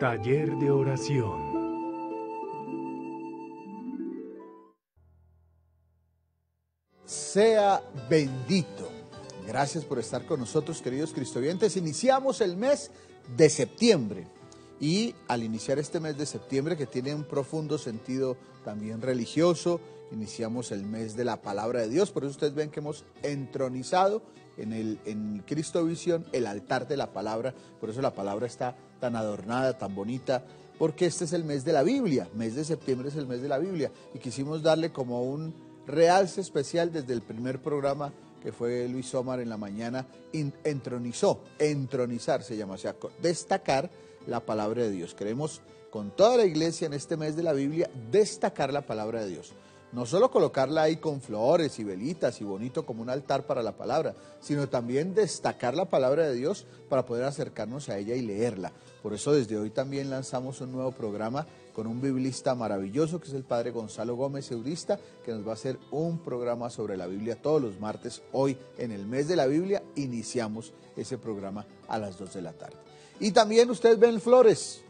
Taller de oración. Sea bendito. Gracias por estar con nosotros, queridos cristovientes. Iniciamos el mes de septiembre. Y al iniciar este mes de septiembre, que tiene un profundo sentido también religioso, iniciamos el mes de la palabra de Dios. Por eso ustedes ven que hemos entronizado en, el, en Cristo Visión el altar de la palabra. Por eso la palabra está tan adornada, tan bonita, porque este es el mes de la Biblia. Mes de septiembre es el mes de la Biblia. Y quisimos darle como un realce especial desde el primer programa que fue Luis Omar en la mañana, entronizó, entronizar se llama, o destacar la palabra de Dios. Queremos con toda la iglesia en este mes de la Biblia destacar la palabra de Dios. No solo colocarla ahí con flores y velitas y bonito como un altar para la palabra, sino también destacar la palabra de Dios para poder acercarnos a ella y leerla. Por eso desde hoy también lanzamos un nuevo programa con un biblista maravilloso que es el padre Gonzalo Gómez Eurista, que nos va a hacer un programa sobre la Biblia todos los martes. Hoy, en el mes de la Biblia, iniciamos ese programa a las 2 de la tarde. Y también ustedes ven flores,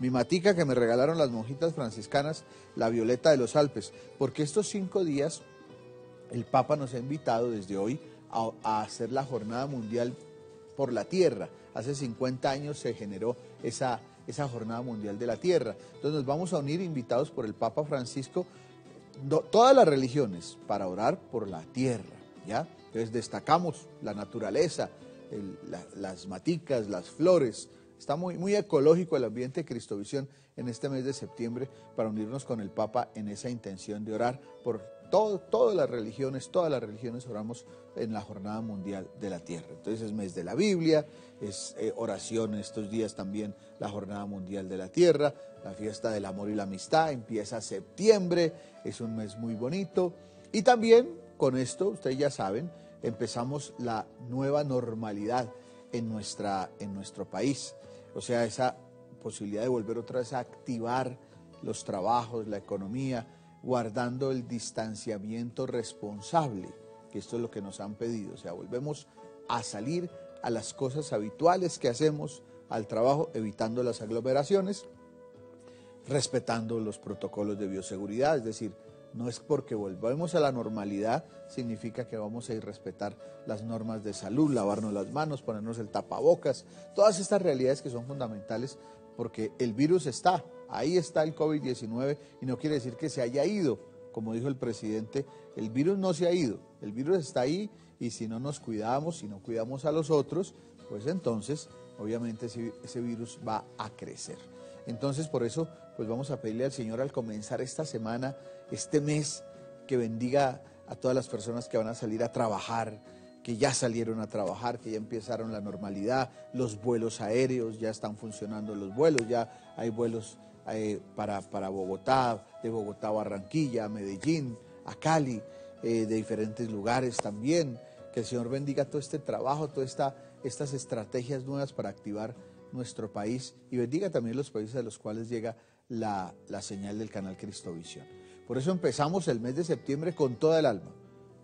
mi matica que me regalaron las monjitas franciscanas, la violeta de los Alpes, porque estos cinco días el Papa nos ha invitado desde hoy a, hacer la Jornada Mundial por la Tierra. Hace 50 años se generó esa, esa Jornada Mundial de la Tierra. Entonces nos vamos a unir invitados por el Papa Francisco, todas las religiones, para orar por la tierra. ¿ya? Entonces destacamos la naturaleza, las maticas, las flores, Está muy, muy ecológico el ambiente de Cristovisión en este mes de septiembre para unirnos con el Papa en esa intención de orar por todo, todas las religiones, todas las religiones oramos en la Jornada Mundial de la Tierra. Entonces es mes de la Biblia, es eh, oración estos días también la Jornada Mundial de la Tierra, la fiesta del amor y la amistad, empieza septiembre, es un mes muy bonito. Y también con esto, ustedes ya saben, empezamos la nueva normalidad en, nuestra, en nuestro país. O sea, esa posibilidad de volver otra vez a activar los trabajos, la economía, guardando el distanciamiento responsable, que esto es lo que nos han pedido. O sea, volvemos a salir a las cosas habituales que hacemos al trabajo, evitando las aglomeraciones, respetando los protocolos de bioseguridad, es decir, no es porque volvemos a la normalidad, significa que vamos a ir a respetar las normas de salud, lavarnos las manos, ponernos el tapabocas, todas estas realidades que son fundamentales porque el virus está, ahí está el COVID-19 y no quiere decir que se haya ido, como dijo el presidente, el virus no se ha ido, el virus está ahí y si no nos cuidamos, si no cuidamos a los otros, pues entonces obviamente ese, ese virus va a crecer. Entonces por eso pues vamos a pedirle al Señor al comenzar esta semana, este mes, que bendiga a todas las personas que van a salir a trabajar, que ya salieron a trabajar, que ya empezaron la normalidad, los vuelos aéreos, ya están funcionando los vuelos, ya hay vuelos eh, para, para, Bogotá, de Bogotá a Barranquilla, a Medellín, a Cali, eh, de diferentes lugares también. Que el Señor bendiga todo este trabajo, todas esta, estas estrategias nuevas para activar nuestro país y bendiga también los países a los cuales llega la, señal del canal Cristovisión. Por eso empezamos el mes de septiembre con toda el alma.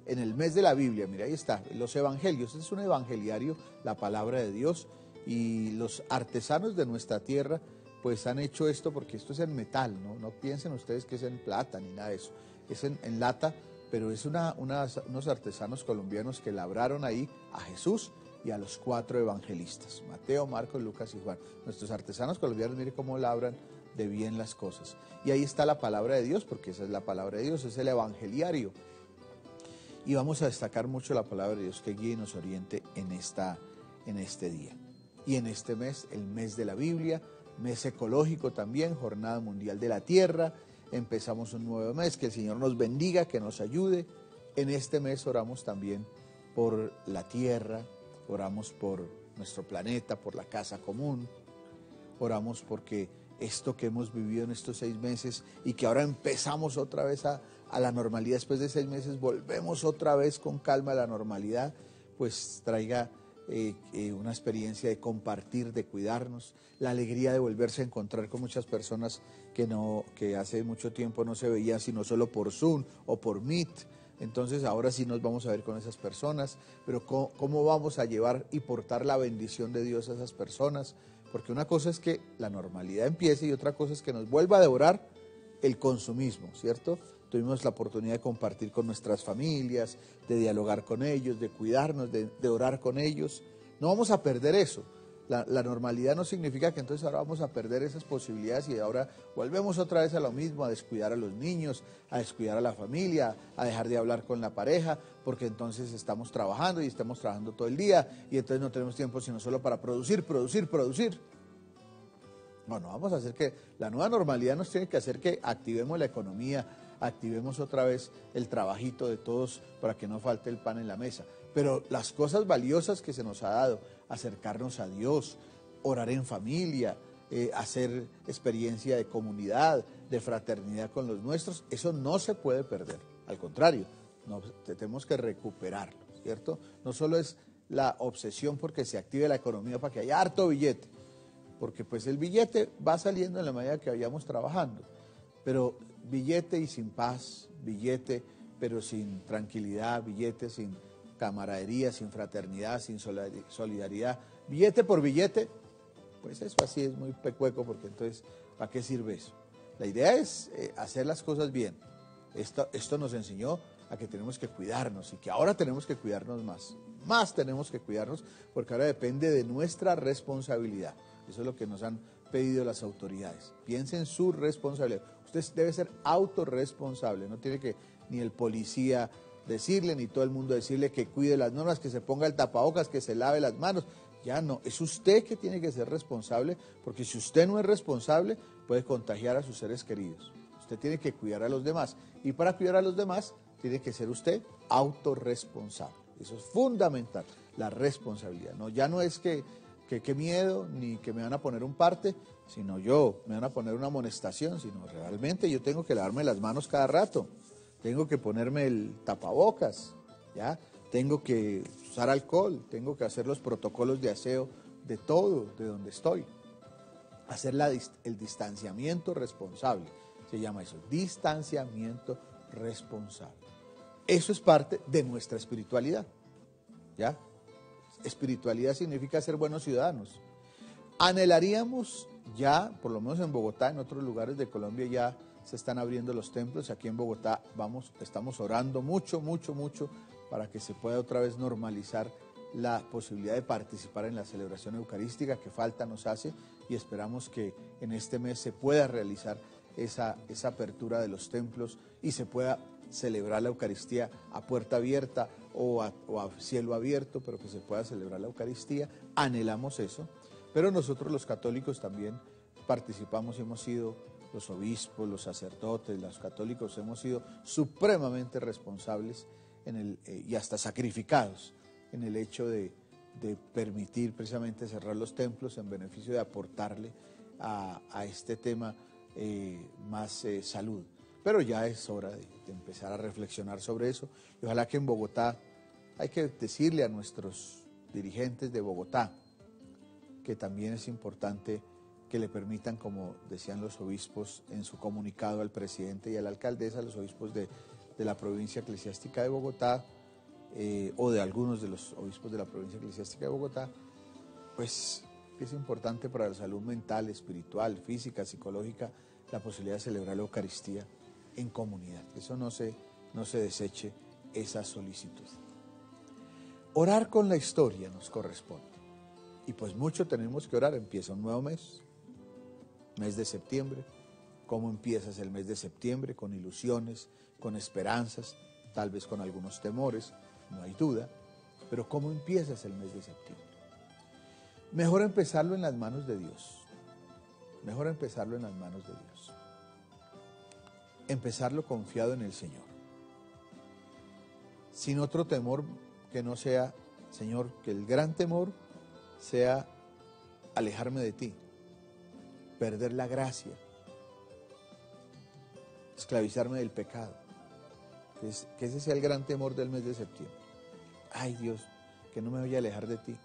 En el mes de la Biblia, mira, ahí está, los evangelios. es un evangeliario, la palabra de Dios. Y los artesanos de nuestra tierra, pues han hecho esto porque esto es en metal, ¿no? No piensen ustedes que es en plata ni nada de eso. Es en, lata, pero es una, unos artesanos colombianos que labraron ahí a Jesús y a los cuatro evangelistas, Mateo, Marcos, Lucas y Juan. Nuestros artesanos colombianos, mire cómo labran de bien las cosas. Y ahí está la palabra de Dios, porque esa es la palabra de Dios, es el evangeliario. Y vamos a destacar mucho la palabra de Dios que guíe y nos oriente en, esta, en este día. Y en este mes, el mes de la Biblia, mes ecológico también, Jornada Mundial de la Tierra. Empezamos un nuevo mes, que el Señor nos bendiga, que nos ayude. En este mes oramos también por la tierra, oramos por nuestro planeta, por la casa común, oramos porque esto que hemos vivido en estos seis meses y que ahora empezamos otra vez a, la normalidad, después de seis meses volvemos otra vez con calma a la normalidad, pues traiga eh, eh, una experiencia de compartir, de cuidarnos, la alegría de volverse a encontrar con muchas personas que, no, que hace mucho tiempo no se veían sino solo por Zoom o por Meet. Entonces ahora sí nos vamos a ver con esas personas, pero cómo vamos a llevar y portar la bendición de Dios a esas personas? Porque una cosa es que la normalidad empiece y otra cosa es que nos vuelva a devorar el consumismo, ¿cierto? Tuvimos la oportunidad de compartir con nuestras familias, de dialogar con ellos, de cuidarnos, de, de orar con ellos. No vamos a perder eso. La, normalidad no significa que entonces ahora vamos a perder esas posibilidades y ahora volvemos otra vez a lo mismo, a descuidar a los niños, a descuidar a la familia, a dejar de hablar con la pareja, porque entonces estamos trabajando y estamos trabajando todo el día y entonces no tenemos tiempo sino solo para producir, producir, producir. Bueno, vamos a hacer que la nueva normalidad nos tiene que hacer que activemos la economía, activemos otra vez el trabajito de todos para que no falte el pan en la mesa. Pero las cosas valiosas que se nos ha dado, acercarnos a Dios, orar en familia, eh, hacer experiencia de comunidad, de fraternidad con los nuestros, eso no se puede perder. Al contrario, tenemos que recuperarlo, ¿cierto? No solo es la obsesión porque se active la economía para que haya harto billete, porque pues el billete va saliendo en la medida que vayamos trabajando, pero billete y sin paz, billete pero sin tranquilidad, billete sin camaradería, sin fraternidad, sin solidaridad, billete por billete, pues eso así es muy pecueco porque entonces, ¿para qué sirve eso? La idea es eh, hacer las cosas bien. Esto, esto nos enseñó a que tenemos que cuidarnos y que ahora tenemos que cuidarnos más. Más tenemos que cuidarnos porque ahora depende de nuestra responsabilidad. Eso es lo que nos han pedido las autoridades. Piensen en su responsabilidad. Usted debe ser autorresponsable, no tiene que ni el policía decirle, ni todo el mundo decirle que cuide las normas, que se ponga el tapabocas, que se lave las manos. Ya no, es usted que tiene que ser responsable, porque si usted no es responsable, puede contagiar a sus seres queridos. Usted tiene que cuidar a los demás. Y para cuidar a los demás, tiene que ser usted autorresponsable. Eso es fundamental, la responsabilidad. No, ya no es que, que miedo, ni que me van a poner un parte, sino yo, me van a poner una amonestación, sino realmente yo tengo que lavarme las manos cada rato tengo que ponerme el tapabocas, ¿ya? Tengo que usar alcohol, tengo que hacer los protocolos de aseo de todo, de donde estoy. Hacer el distanciamiento responsable, se llama eso, distanciamiento responsable. Eso es parte de nuestra espiritualidad, ¿ya? Espiritualidad significa ser buenos ciudadanos. Anhelaríamos ya, por lo menos en Bogotá, en otros lugares de Colombia ya se están abriendo los templos. Aquí en Bogotá vamos, estamos orando mucho, mucho, mucho para que se pueda otra vez normalizar la posibilidad de participar en la celebración eucarística que falta nos hace y esperamos que en este mes se pueda realizar esa, esa apertura de los templos y se pueda celebrar la Eucaristía a puerta abierta o a, o a, cielo abierto, pero que se pueda celebrar la Eucaristía. Anhelamos eso, pero nosotros los católicos también participamos y hemos sido los obispos, los sacerdotes, los católicos hemos sido supremamente responsables en el, eh, y hasta sacrificados en el hecho de, de, permitir precisamente cerrar los templos en beneficio de aportarle a, a este tema eh, más eh, salud. Pero ya es hora de, de empezar a reflexionar sobre eso y ojalá que en Bogotá hay que decirle a nuestros dirigentes de Bogotá que también es importante que le permitan, como decían los obispos en su comunicado al presidente y a la alcaldesa, los obispos de, de la provincia eclesiástica de Bogotá, eh, o de algunos de los obispos de la provincia eclesiástica de Bogotá, pues es importante para la salud mental, espiritual, física, psicológica, la posibilidad de celebrar la Eucaristía en comunidad. Eso no se, no se deseche esa solicitud. Orar con la historia nos corresponde. Y pues mucho tenemos que orar, empieza un nuevo mes, mes de septiembre, cómo empiezas el mes de septiembre, con ilusiones, con esperanzas, tal vez con algunos temores, no hay duda, pero cómo empiezas el mes de septiembre. Mejor empezarlo en las manos de Dios, mejor empezarlo en las manos de Dios. Empezarlo confiado en el Señor, sin otro temor que no sea, Señor, que el gran temor sea alejarme de ti, perder la gracia, esclavizarme del pecado. Que, es, que, ese sea el gran temor del mes de septiembre. Ay Dios, que no me voy a alejar de ti.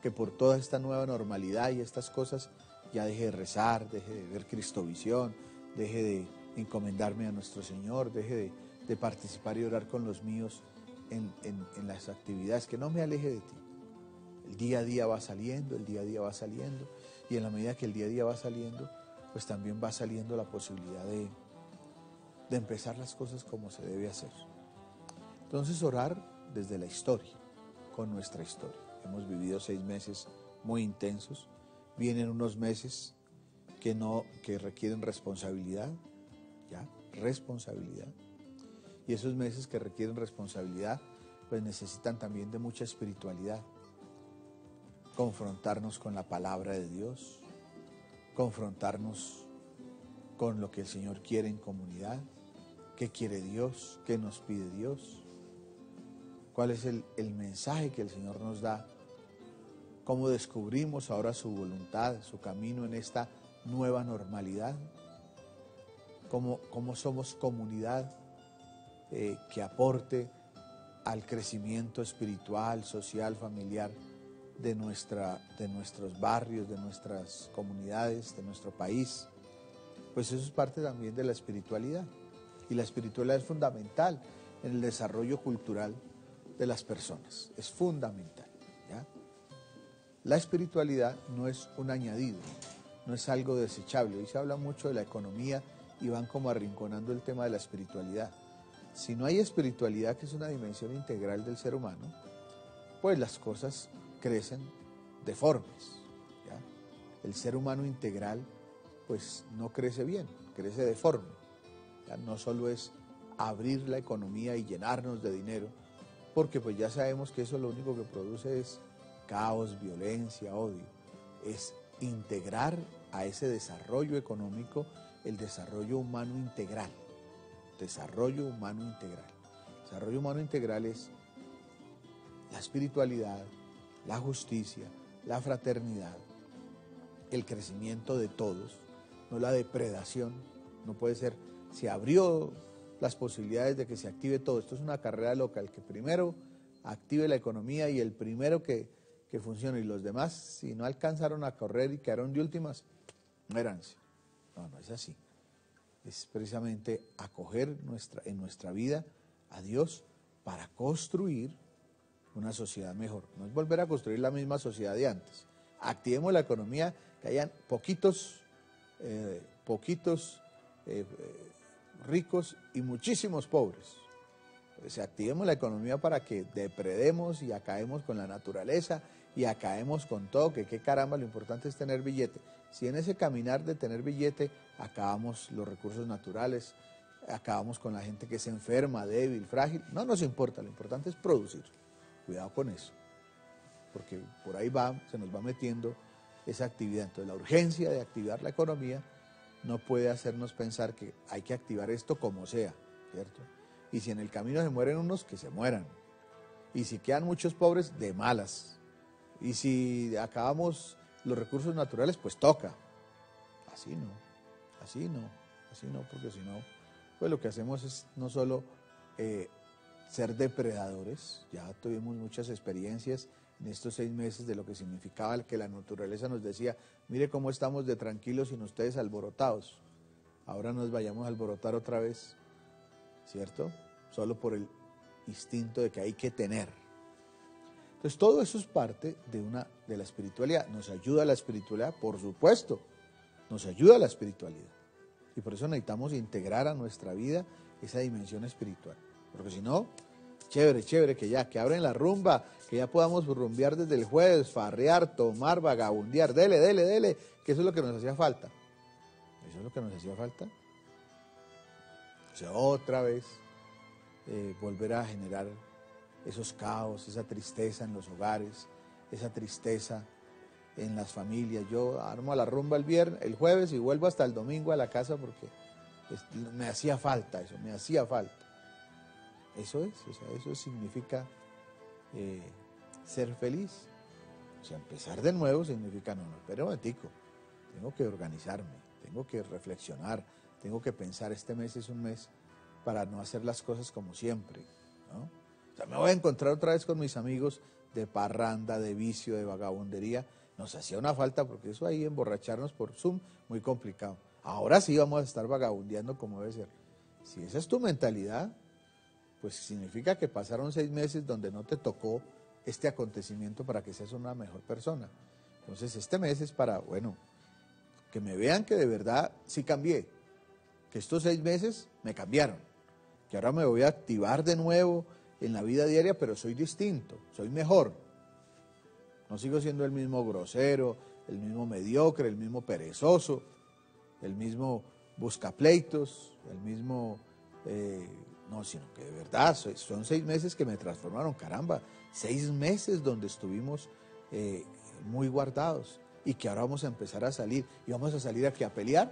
Que por toda esta nueva normalidad y estas cosas ya deje de rezar, deje de ver Cristovisión, deje de encomendarme a nuestro Señor, deje de, participar y orar con los míos en las actividades, que no me aleje de ti. El día a día va saliendo, el día a día va saliendo. Y en la medida que el día a día va saliendo, pues también va saliendo la posibilidad de, de empezar las cosas como se debe hacer. Entonces orar desde la historia, con nuestra historia. Hemos vivido seis meses muy intensos, vienen unos meses que no que requieren responsabilidad, ya, responsabilidad. Y esos meses que requieren responsabilidad, pues necesitan también de mucha espiritualidad. Confrontarnos con la palabra de Dios, confrontarnos con lo que el Señor quiere en comunidad, qué quiere Dios, qué nos pide Dios, cuál es el, el mensaje que el Señor nos da, cómo descubrimos ahora su voluntad, su camino en esta nueva normalidad, cómo, cómo somos comunidad eh, que aporte al crecimiento espiritual, social, familiar de, nuestra, de nuestros barrios, de nuestras comunidades, de nuestro país. Pues eso es parte también de la espiritualidad. Y la espiritualidad es fundamental en el desarrollo cultural de las personas. Es fundamental. La espiritualidad no es un añadido, no es algo desechable. Hoy se habla mucho de la economía y van como arrinconando el tema de la espiritualidad. Si no hay espiritualidad, que es una dimensión integral del ser humano, pues las cosas crecen deformes. El ser humano integral, pues no crece bien, crece deforme. No solo es abrir la economía y llenarnos de dinero, porque pues ya sabemos que eso lo único que produce es caos, violencia, odio. Es integrar a ese desarrollo económico el desarrollo humano integral. Desarrollo humano integral. Desarrollo humano integral es la espiritualidad, la justicia, la fraternidad, el crecimiento de todos, no la depredación. No puede ser, se abrió las posibilidades de que se active todo. Esto es una carrera local, que primero active la economía y el primero que que funcione y los demás, si no alcanzaron a correr y quedaron de últimas, muéranse. No, no es así. Es precisamente acoger nuestra, en nuestra vida a Dios para construir una sociedad mejor. No es volver a construir la misma sociedad de antes. Activemos la economía, que hayan poquitos, eh, poquitos eh, eh, ricos y muchísimos pobres. Pues activemos la economía para que depredemos y acaemos con la naturaleza y acaemos con todo, que qué caramba, lo importante es tener billete. Si en ese caminar de tener billete acabamos los recursos naturales, acabamos con la gente que es enferma, débil, frágil, no nos importa, lo importante es producir. Cuidado con eso, porque por ahí va, se nos va metiendo esa actividad. Entonces la urgencia de activar la economía no puede hacernos pensar que hay que activar esto como sea, ¿cierto? Y si en el camino se mueren unos, que se mueran. Y si quedan muchos pobres, de malas. Y si acabamos los recursos naturales, pues toca. Así no, así no, así no, porque si no, pues lo que hacemos es no solo eh, ser depredadores, ya tuvimos muchas experiencias en estos seis meses de lo que significaba que la naturaleza nos decía, mire cómo estamos de tranquilos sin ustedes alborotados. Ahora nos vayamos a alborotar otra vez, ¿cierto? Solo por el instinto de que hay que tener. Entonces todo eso es parte de, una, de la espiritualidad. ¿Nos ayuda la espiritualidad? Por supuesto, nos ayuda la espiritualidad. Y por eso necesitamos integrar a nuestra vida esa dimensión espiritual. Porque si no, chévere, chévere, que ya, que abren la rumba, que ya podamos rumbear desde el jueves, farrear, tomar, vagabundear, dele, dele, dele, que eso es lo que nos hacía falta. Eso es lo que nos hacía falta. O sea, otra vez eh, volver a generar esos caos, esa tristeza en los hogares, esa tristeza en las familias. Yo armo a la rumba el viernes, el jueves y vuelvo hasta el domingo a la casa porque me hacía falta eso, me hacía falta. Eso es, eso significa eh, ser feliz. O sea, empezar de nuevo significa, no, no, espera un momentico, tengo que organizarme, tengo que reflexionar, tengo que pensar, este mes es un mes para no hacer las cosas como siempre, ¿no? O sea, me voy a encontrar otra vez con mis amigos de parranda, de vicio, de vagabundería. Nos hacía una falta porque eso ahí, emborracharnos por Zoom, muy complicado. Ahora sí vamos a estar vagabundeando como debe ser. Si esa es tu mentalidad, pues significa que pasaron seis meses donde no te tocó este acontecimiento para que seas una mejor persona. Entonces este mes es para, bueno, que me vean que de verdad sí cambié, que estos seis meses me cambiaron, que ahora me voy a activar de nuevo en la vida diaria, pero soy distinto, soy mejor. No sigo siendo el mismo grosero, el mismo mediocre, el mismo perezoso, el mismo buscapleitos, el mismo... eh, no, sino que de verdad son seis meses que me transformaron, caramba, seis meses donde estuvimos eh, muy guardados y que ahora vamos a empezar a salir y vamos a salir aquí a pelear.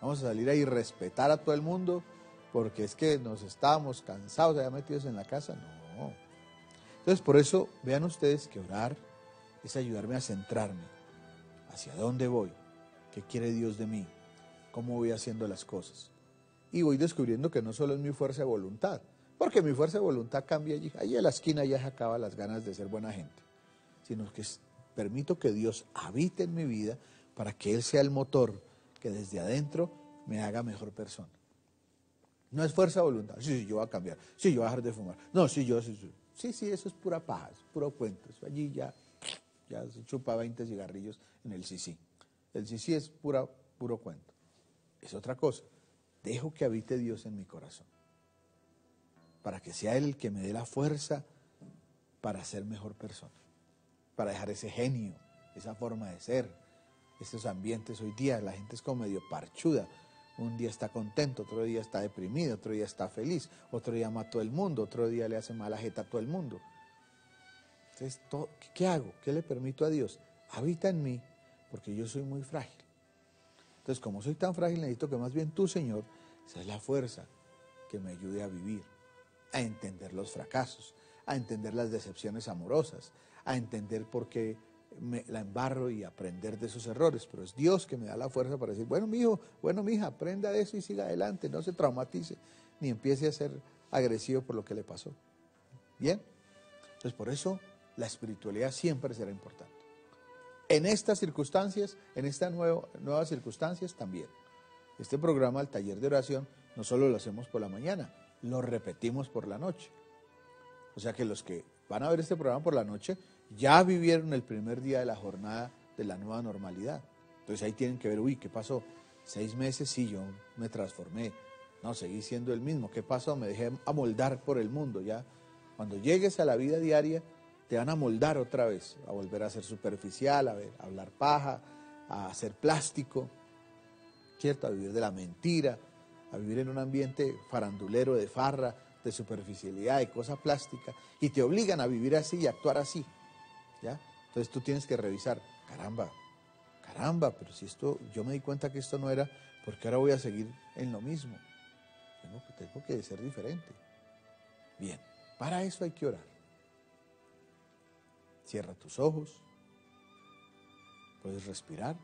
Vamos a salir a irrespetar a todo el mundo porque es que nos estábamos cansados allá metidos en la casa. No. Entonces, por eso vean ustedes que orar es ayudarme a centrarme. ¿Hacia dónde voy? ¿Qué quiere Dios de mí? ¿Cómo voy haciendo las cosas? Y voy descubriendo que no solo es mi fuerza de voluntad, porque mi fuerza de voluntad cambia allí. Allí a la esquina ya se acaba las ganas de ser buena gente, sino que permito que Dios habite en mi vida para que Él sea el motor que desde adentro me haga mejor persona. No es fuerza de voluntad. Sí, sí, yo voy a cambiar. Sí, yo voy a dejar de fumar. No, sí, yo, sí, sí. Sí, sí, eso es pura paja, es puro cuento. Eso allí ya, ya se chupa 20 cigarrillos en el sí. El sí es pura, puro cuento. Es otra cosa. Dejo que habite Dios en mi corazón. Para que sea Él el que me dé la fuerza para ser mejor persona. Para dejar ese genio, esa forma de ser, esos ambientes hoy día. La gente es como medio parchuda. Un día está contento, otro día está deprimido, otro día está feliz, otro día ama a todo el mundo, otro día le hace mala jeta a todo el mundo. Entonces, ¿qué hago? ¿Qué le permito a Dios? Habita en mí, porque yo soy muy frágil. Entonces, como soy tan frágil, necesito que más bien tú, Señor, seas la fuerza que me ayude a vivir, a entender los fracasos, a entender las decepciones amorosas, a entender por qué me la embarro y aprender de esos errores, pero es Dios que me da la fuerza para decir, bueno, mi hijo, bueno, mi hija, aprenda de eso y siga adelante, no se traumatice, ni empiece a ser agresivo por lo que le pasó. Bien, entonces por eso la espiritualidad siempre será importante. En estas circunstancias, en estas nuevas circunstancias también. Este programa, el taller de oración, no solo lo hacemos por la mañana, lo repetimos por la noche. O sea que los que van a ver este programa por la noche ya vivieron el primer día de la jornada de la nueva normalidad. Entonces ahí tienen que ver, uy, ¿qué pasó? Seis meses, sí, yo me transformé. No, seguí siendo el mismo. ¿Qué pasó? Me dejé amoldar por el mundo ya. Cuando llegues a la vida diaria, te van a moldar otra vez, a volver a ser superficial, a, a hablar paja, a ser plástico, ¿cierto? A vivir de la mentira, a vivir en un ambiente farandulero de farra, de superficialidad, de cosa plástica, y te obligan a vivir así y actuar así. ¿ya? Entonces tú tienes que revisar, caramba, caramba, pero si esto, yo me di cuenta que esto no era, porque ahora voy a seguir en lo mismo. Tengo, tengo que ser diferente. Bien, para eso hay que orar. Cierra tus ojos. Puedes respirar.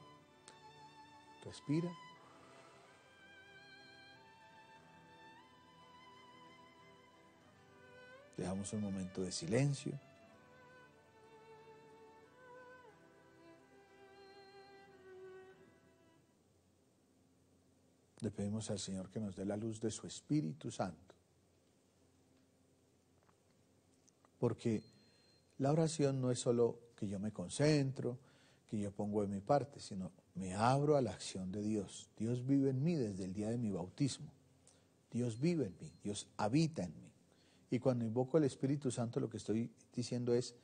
Respira. Dejamos un momento de silencio. Le pedimos al Señor que nos dé la luz de su Espíritu Santo. Porque la oración no es solo que yo me concentro, que yo pongo de mi parte, sino me abro a la acción de Dios. Dios vive en mí desde el día de mi bautismo. Dios vive en mí, Dios habita en mí. Y cuando invoco al Espíritu Santo lo que estoy diciendo es,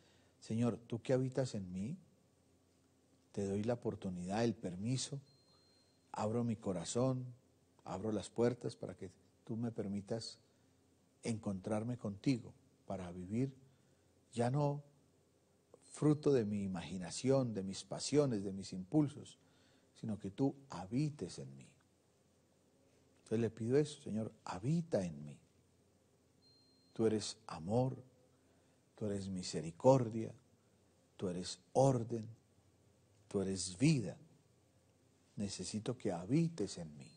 Señor, tú que habitas en mí, te doy la oportunidad, el permiso, abro mi corazón, abro las puertas para que tú me permitas encontrarme contigo, para vivir ya no fruto de mi imaginación, de mis pasiones, de mis impulsos, sino que tú habites en mí. Entonces le pido eso, Señor, habita en mí. Tú eres amor, tú eres misericordia, tú eres orden, tú eres vida. Necesito que habites en mí.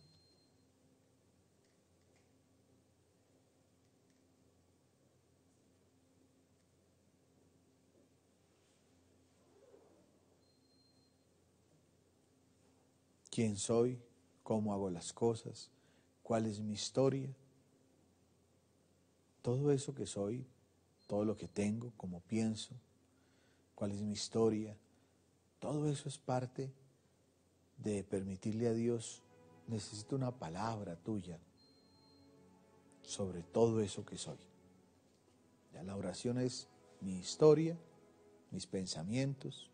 quién soy, cómo hago las cosas, cuál es mi historia. Todo eso que soy, todo lo que tengo, cómo pienso, cuál es mi historia. Todo eso es parte de permitirle a Dios, necesito una palabra tuya sobre todo eso que soy. La oración es mi historia, mis pensamientos,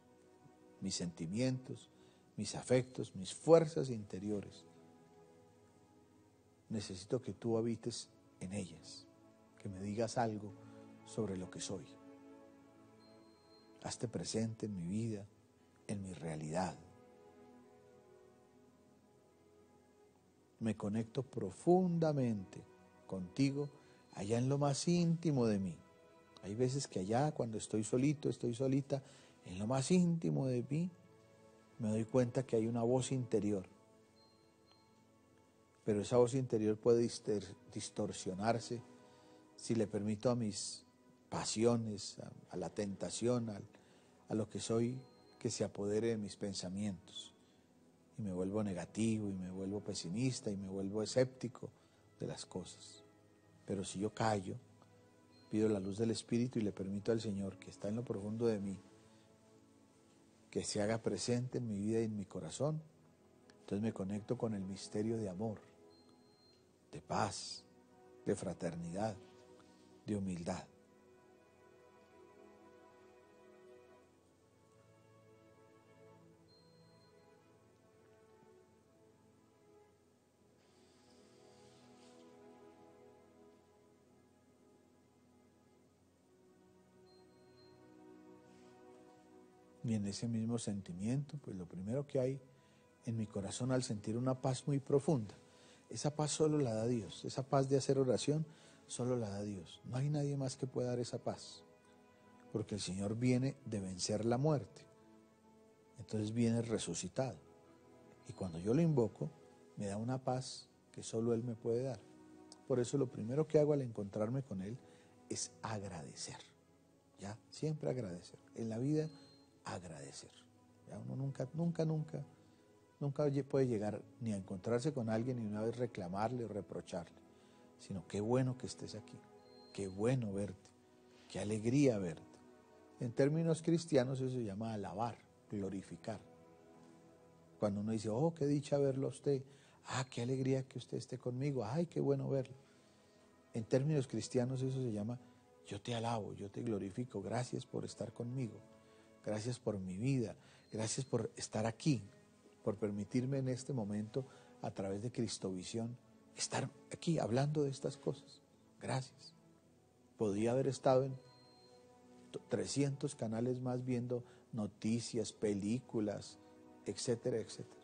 mis sentimientos, mis afectos, mis fuerzas interiores. Necesito que tú habites en ellas, que me digas algo sobre lo que soy. Hazte presente en mi vida, en mi realidad. Me conecto profundamente contigo allá en lo más íntimo de mí. Hay veces que allá cuando estoy solito, estoy solita, en lo más íntimo de mí, me doy cuenta que hay una voz interior. Pero esa voz interior puede distorsionarse si le permito a mis pasiones, a, la tentación, a lo que soy, que se apodere de mis pensamientos. Y me vuelvo negativo, y me vuelvo pesimista, y me vuelvo escéptico de las cosas. Pero si yo callo, pido la luz del Espíritu y le permito al Señor que está en lo profundo de mí, que se haga presente en mi vida y en mi corazón, entonces me conecto con el misterio de amor, de paz, de fraternidad, de humildad. Y en ese mismo sentimiento, pues lo primero que hay en mi corazón al sentir una paz muy profunda, esa paz solo la da Dios, esa paz de hacer oración solo la da Dios. No hay nadie más que pueda dar esa paz, porque el Señor viene de vencer la muerte, entonces viene resucitado. Y cuando yo lo invoco, me da una paz que solo Él me puede dar. Por eso lo primero que hago al encontrarme con Él es agradecer. ¿Ya? Siempre agradecer. En la vida agradecer. ¿ya? Uno nunca, nunca, nunca, nunca puede llegar ni a encontrarse con alguien y una vez reclamarle o reprocharle, sino qué bueno que estés aquí, qué bueno verte, qué alegría verte. En términos cristianos eso se llama alabar, glorificar. Cuando uno dice, oh, qué dicha verlo a usted, ah, qué alegría que usted esté conmigo, ay, qué bueno verlo. En términos cristianos eso se llama, yo te alabo, yo te glorifico, gracias por estar conmigo gracias por mi vida, gracias por estar aquí, por permitirme en este momento, a través de Cristovisión, estar aquí hablando de estas cosas. Gracias. Podría haber estado en 300 canales más viendo noticias, películas, etcétera, etcétera.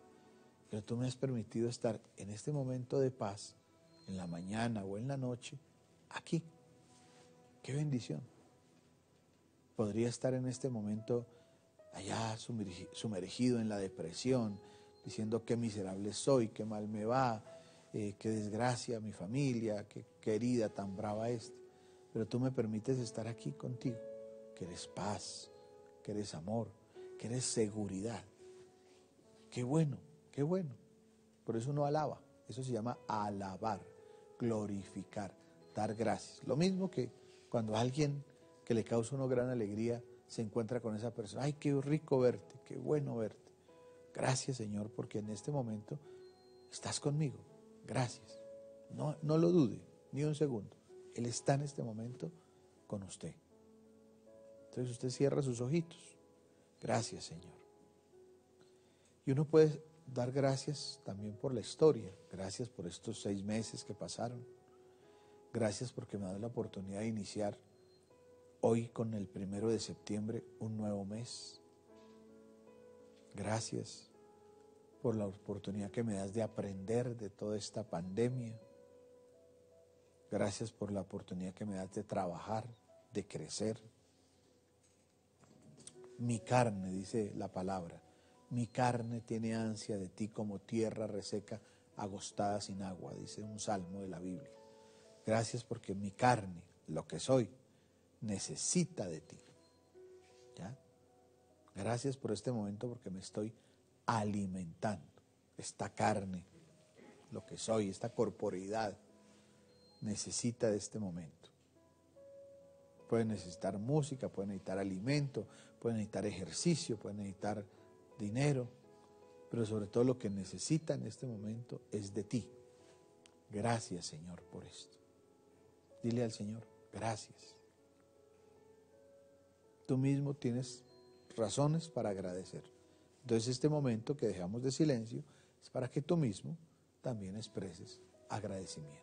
Pero tú me has permitido estar en este momento de paz, en la mañana o en la noche, aquí. Qué bendición podría estar en este momento allá sumergido en la depresión, diciendo qué miserable soy, qué mal me va, eh, qué desgracia mi familia, qué, querida tan brava es. Pero tú me permites estar aquí contigo, que eres paz, que eres amor, que eres seguridad. Qué bueno, qué bueno. Por eso uno alaba. Eso se llama alabar, glorificar, dar gracias. Lo mismo que cuando alguien que le causa una gran alegría, se encuentra con esa persona. Ay, qué rico verte, qué bueno verte. Gracias Señor, porque en este momento estás conmigo. Gracias. No, no lo dude, ni un segundo. Él está en este momento con usted. Entonces usted cierra sus ojitos. Gracias Señor. Y uno puede dar gracias también por la historia. Gracias por estos seis meses que pasaron. Gracias porque me da la oportunidad de iniciar hoy con el primero de septiembre un nuevo mes. Gracias por la oportunidad que me das de aprender de toda esta pandemia. Gracias por la oportunidad que me das de trabajar, de crecer. Mi carne, dice la palabra, mi carne tiene ansia de ti como tierra reseca, agostada sin agua, dice un salmo de la Biblia. Gracias porque mi carne, lo que soy, necesita de ti. ¿Ya? Gracias por este momento porque me estoy alimentando. Esta carne, lo que soy, esta corporeidad, necesita de este momento. Pueden necesitar música, pueden necesitar alimento, pueden necesitar ejercicio, pueden necesitar dinero, pero sobre todo lo que necesita en este momento es de ti. Gracias Señor por esto. Dile al Señor, gracias. Tú mismo tienes razones para agradecer. Entonces este momento que dejamos de silencio es para que tú mismo también expreses agradecimiento.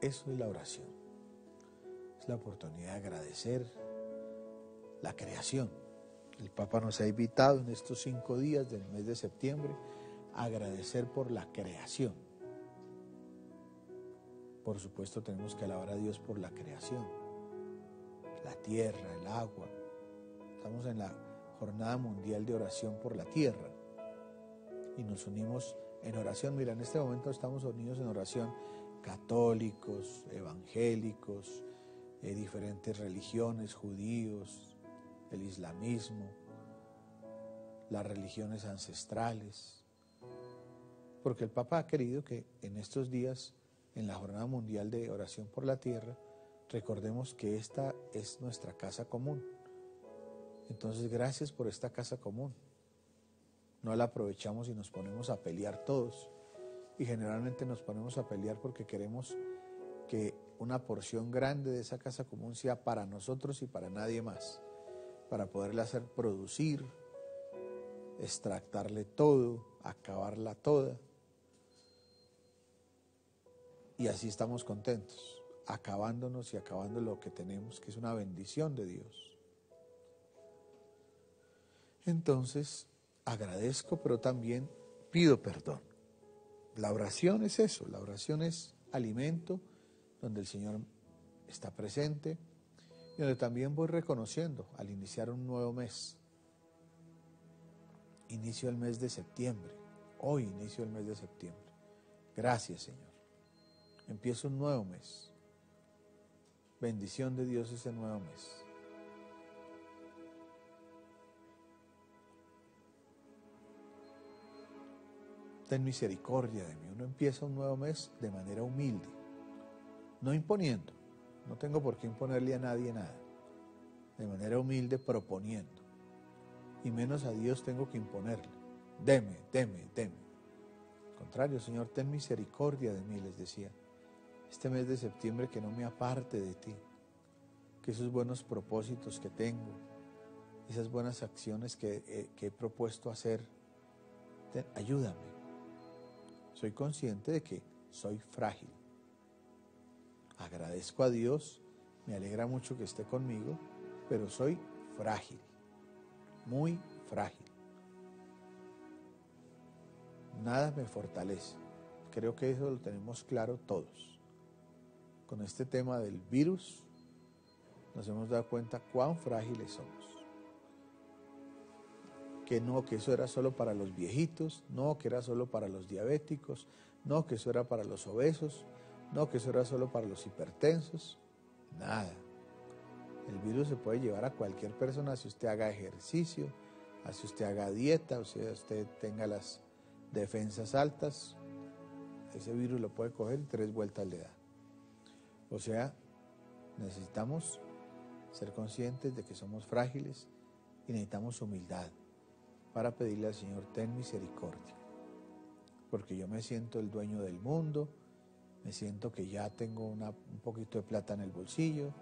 Eso es la oración. Es la oportunidad de agradecer la creación. El Papa nos ha invitado en estos cinco días del mes de septiembre a agradecer por la creación. Por supuesto tenemos que alabar a Dios por la creación. La tierra, el agua. Estamos en la Jornada Mundial de Oración por la Tierra. Y nos unimos en oración. Mira, en este momento estamos unidos en oración católicos, evangélicos, de diferentes religiones, judíos, el islamismo, las religiones ancestrales. Porque el Papa ha querido que en estos días, en la Jornada Mundial de Oración por la Tierra, recordemos que esta es nuestra casa común. Entonces, gracias por esta casa común. No la aprovechamos y nos ponemos a pelear todos y generalmente nos ponemos a pelear porque queremos que una porción grande de esa casa común sea para nosotros y para nadie más, para poderla hacer producir, extractarle todo, acabarla toda. Y así estamos contentos, acabándonos y acabando lo que tenemos, que es una bendición de Dios. Entonces, agradezco, pero también pido perdón. La oración es eso, la oración es alimento donde el Señor está presente y donde también voy reconociendo al iniciar un nuevo mes. Inicio el mes de septiembre, hoy inicio el mes de septiembre. Gracias Señor. Empiezo un nuevo mes. Bendición de Dios ese nuevo mes. Ten misericordia de mí. Uno empieza un nuevo mes de manera humilde, no imponiendo. No tengo por qué imponerle a nadie nada. De manera humilde proponiendo. Y menos a Dios tengo que imponerle. Deme, deme, deme. Al contrario, Señor, ten misericordia de mí, les decía. Este mes de septiembre que no me aparte de ti. Que esos buenos propósitos que tengo, esas buenas acciones que, he propuesto hacer, ayúdame soy consciente de que soy frágil. Agradezco a Dios, me alegra mucho que esté conmigo, pero soy frágil, muy frágil. Nada me fortalece. Creo que eso lo tenemos claro todos. Con este tema del virus nos hemos dado cuenta cuán frágiles somos que no, que eso era solo para los viejitos, no, que era solo para los diabéticos, no, que eso era para los obesos, no, que eso era solo para los hipertensos. Nada. El virus se puede llevar a cualquier persona si usted haga ejercicio, si usted haga dieta, o si usted tenga las defensas altas. Ese virus lo puede coger y tres vueltas le da. O sea, necesitamos ser conscientes de que somos frágiles y necesitamos humildad para pedirle al Señor, ten misericordia, porque yo me siento el dueño del mundo, me siento que ya tengo un poquito de plata en el bolsillo,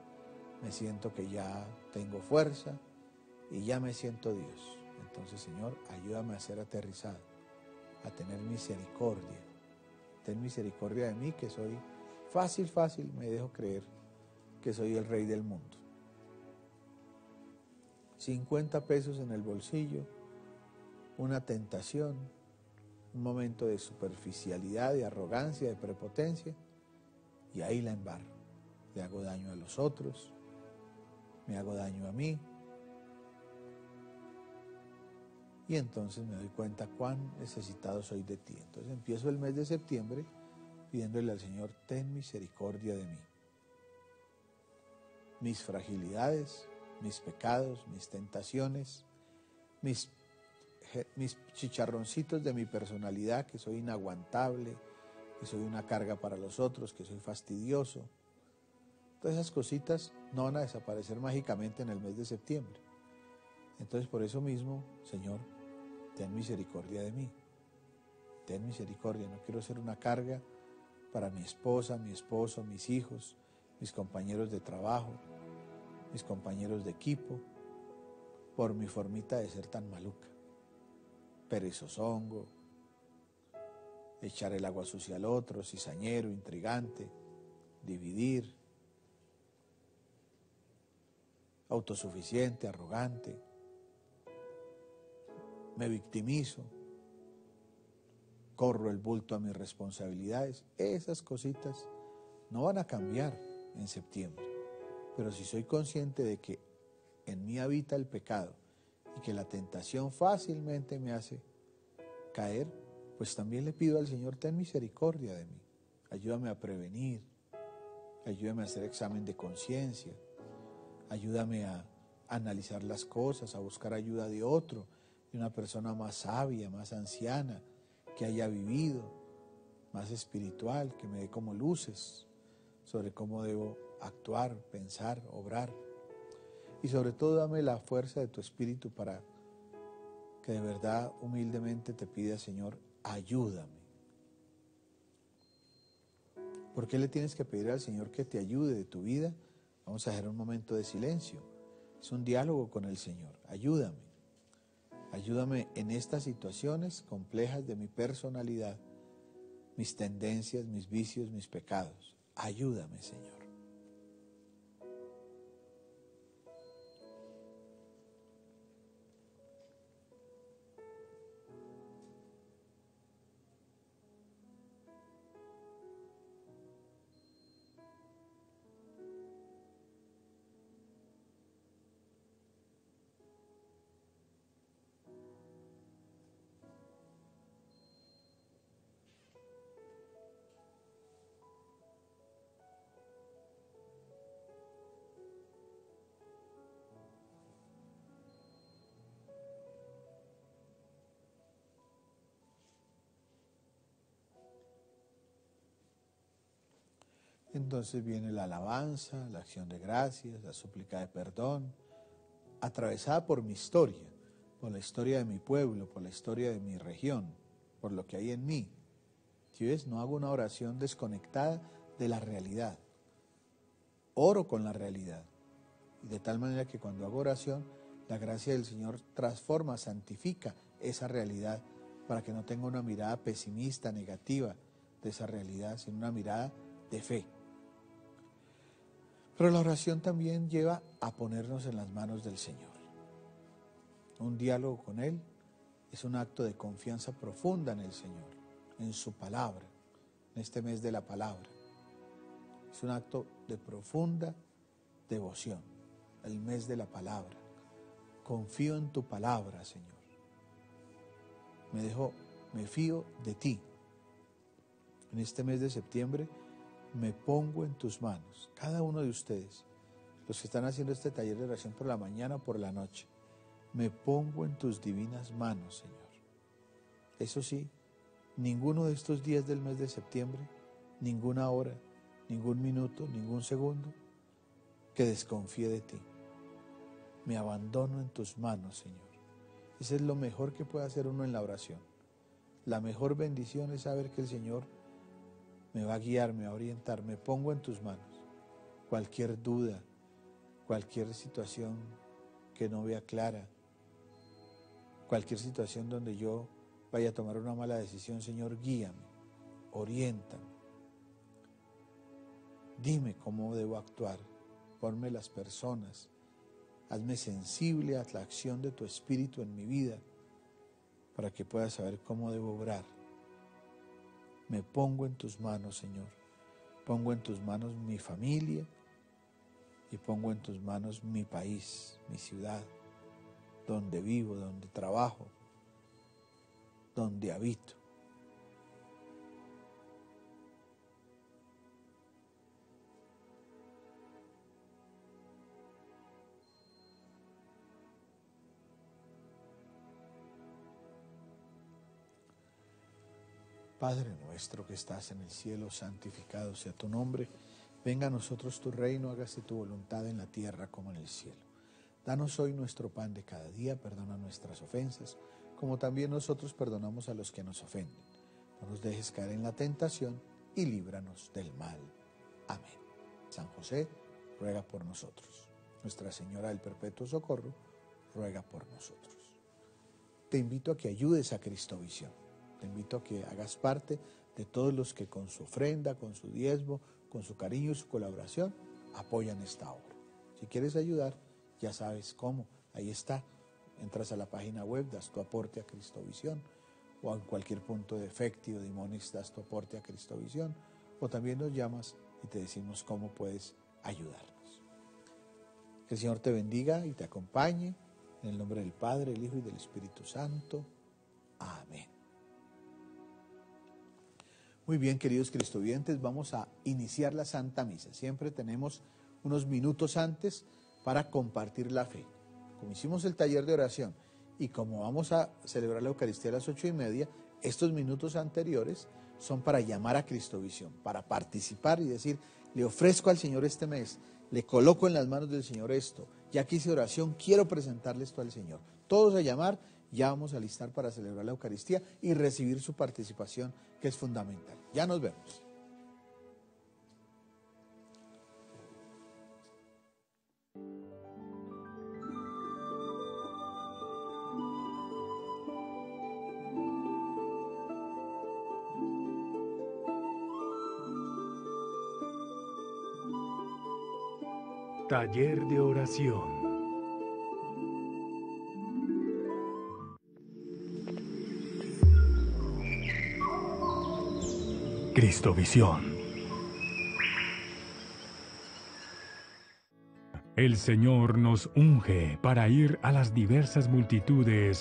me siento que ya tengo fuerza y ya me siento Dios. Entonces, Señor, ayúdame a ser aterrizado, a tener misericordia. Ten misericordia de mí, que soy fácil, fácil, me dejo creer que soy el rey del mundo. 50 pesos en el bolsillo, una tentación, un momento de superficialidad, de arrogancia, de prepotencia, y ahí la embarro. Le hago daño a los otros, me hago daño a mí, y entonces me doy cuenta cuán necesitado soy de ti. Entonces empiezo el mes de septiembre pidiéndole al Señor, ten misericordia de mí. Mis fragilidades, mis pecados, mis tentaciones, mis, mis chicharroncitos de mi personalidad, que soy inaguantable, que soy una carga para los otros, que soy fastidioso. Todas esas cositas no van a desaparecer mágicamente en el mes de septiembre. Entonces por eso mismo, Señor, ten misericordia de mí. Ten misericordia, no quiero ser una carga para mi esposa, mi esposo, mis hijos, mis compañeros de trabajo, mis compañeros de equipo, por mi formita de ser tan maluca. Perezosongo, echar el agua sucia al otro, cizañero, intrigante, dividir, autosuficiente, arrogante me victimizo, corro el bulto a mis responsabilidades. Esas cositas no van a cambiar en septiembre. Pero si soy consciente de que en mí habita el pecado y que la tentación fácilmente me hace caer, pues también le pido al Señor, ten misericordia de mí. Ayúdame a prevenir, ayúdame a hacer examen de conciencia, ayúdame a analizar las cosas, a buscar ayuda de otro, de una persona más sabia, más anciana, que haya vivido, más espiritual, que me dé como luces sobre cómo debo actuar, pensar, obrar. Y sobre todo dame la fuerza de tu espíritu para que de verdad humildemente te pida, Señor, ayúdame. ¿Por qué le tienes que pedir al Señor que te ayude de tu vida? Vamos a hacer un momento de silencio. Es un diálogo con el Señor. Ayúdame. Ayúdame en estas situaciones complejas de mi personalidad, mis tendencias, mis vicios, mis pecados. Ayúdame, Señor. Entonces viene la alabanza, la acción de gracias, la súplica de perdón, atravesada por mi historia, por la historia de mi pueblo, por la historia de mi región, por lo que hay en mí. Si ves, no hago una oración desconectada de la realidad. Oro con la realidad. Y de tal manera que cuando hago oración, la gracia del Señor transforma, santifica esa realidad para que no tenga una mirada pesimista, negativa de esa realidad, sino una mirada de fe. Pero la oración también lleva a ponernos en las manos del Señor. Un diálogo con Él es un acto de confianza profunda en el Señor, en su palabra, en este mes de la palabra. Es un acto de profunda devoción, el mes de la palabra. Confío en tu palabra, Señor. Me dejo, me fío de ti. En este mes de septiembre me pongo en tus manos, cada uno de ustedes, los que están haciendo este taller de oración por la mañana o por la noche, me pongo en tus divinas manos, Señor. Eso sí, ninguno de estos días del mes de septiembre, ninguna hora, ningún minuto, ningún segundo, que desconfíe de ti. Me abandono en tus manos, Señor. Ese es lo mejor que puede hacer uno en la oración. La mejor bendición es saber que el Señor me va a guiar, me va a orientar, me pongo en tus manos. Cualquier duda, cualquier situación que no vea clara, cualquier situación donde yo vaya a tomar una mala decisión, Señor, guíame, oriéntame. Dime cómo debo actuar, ponme las personas, hazme sensible a la acción de tu Espíritu en mi vida para que pueda saber cómo debo obrar Me pongo en tus manos, Señor. Pongo en tus manos mi familia y pongo en tus manos mi país, mi ciudad, donde vivo, donde trabajo, donde habito. Padre nuestro que estás en el cielo, santificado sea tu nombre. Venga a nosotros tu reino, hágase tu voluntad en la tierra como en el cielo. Danos hoy nuestro pan de cada día, perdona nuestras ofensas, como también nosotros perdonamos a los que nos ofenden. No nos dejes caer en la tentación y líbranos del mal. Amén. San José, ruega por nosotros. Nuestra Señora del Perpetuo Socorro, ruega por nosotros. Te invito a que ayudes a Cristovisión te invito a que hagas parte de todos los que con su ofrenda, con su diezmo, con su cariño y su colaboración apoyan esta obra. Si quieres ayudar, ya sabes cómo. Ahí está. Entras a la página web, das tu aporte a Cristovisión o en cualquier punto de Efecti o de Imonis das tu aporte a Cristovisión o también nos llamas y te decimos cómo puedes ayudarnos. Que el Señor te bendiga y te acompañe. En el nombre del Padre, el Hijo y del Espíritu Santo. Amén. Muy bien, queridos cristovientes, vamos a iniciar la Santa Misa. Siempre tenemos unos minutos antes para compartir la fe. Como hicimos el taller de oración y como vamos a celebrar la Eucaristía a las ocho y media, estos minutos anteriores son para llamar a Cristovisión, para participar y decir, le ofrezco al Señor este mes, le coloco en las manos del Señor esto, ya que hice oración, quiero presentarle esto al Señor. Todos a llamar ya vamos a listar para celebrar la Eucaristía y recibir su participación, que es fundamental. Ya nos vemos. Taller de oración. Cristovisión. El Señor nos unge para ir a las diversas multitudes